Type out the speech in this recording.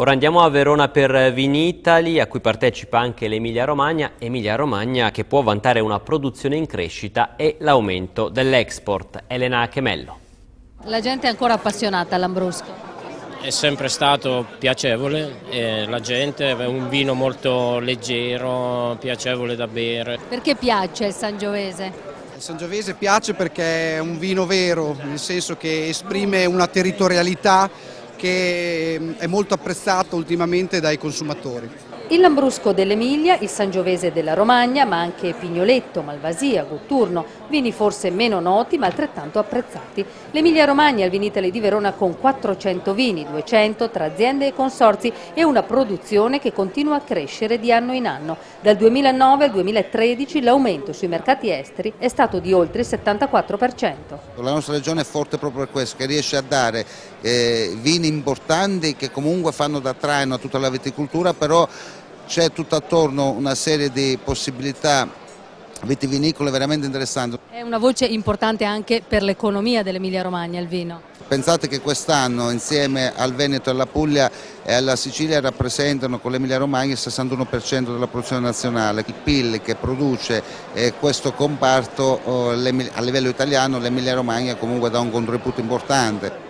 Ora andiamo a Verona per Vinitali, a cui partecipa anche l'Emilia Romagna, Emilia Romagna che può vantare una produzione in crescita e l'aumento dell'export. Elena Chemello. La gente è ancora appassionata all'Ambrusco? È sempre stato piacevole, la gente è un vino molto leggero, piacevole da bere. Perché piace il Sangiovese? Il Sangiovese piace perché è un vino vero, nel senso che esprime una territorialità che è molto apprezzato ultimamente dai consumatori. Il Lambrusco dell'Emilia, il Sangiovese della Romagna, ma anche Pignoletto, Malvasia, Gotturno, vini forse meno noti ma altrettanto apprezzati. L'Emilia Romagna il Vinitale di Verona con 400 vini, 200 tra aziende e consorzi e una produzione che continua a crescere di anno in anno. Dal 2009 al 2013 l'aumento sui mercati esteri è stato di oltre il 74%. La nostra regione è forte proprio per questo, che riesce a dare eh, vini importanti che comunque fanno da traino a tutta la viticoltura, però c'è tutt'attorno una serie di possibilità vitivinicole veramente interessanti. È una voce importante anche per l'economia dell'Emilia Romagna il vino. Pensate che quest'anno insieme al Veneto, alla Puglia e alla Sicilia rappresentano con l'Emilia Romagna il 61% della produzione nazionale. Il PIL che produce eh, questo comparto oh, a livello italiano l'Emilia Romagna comunque dà un contributo importante.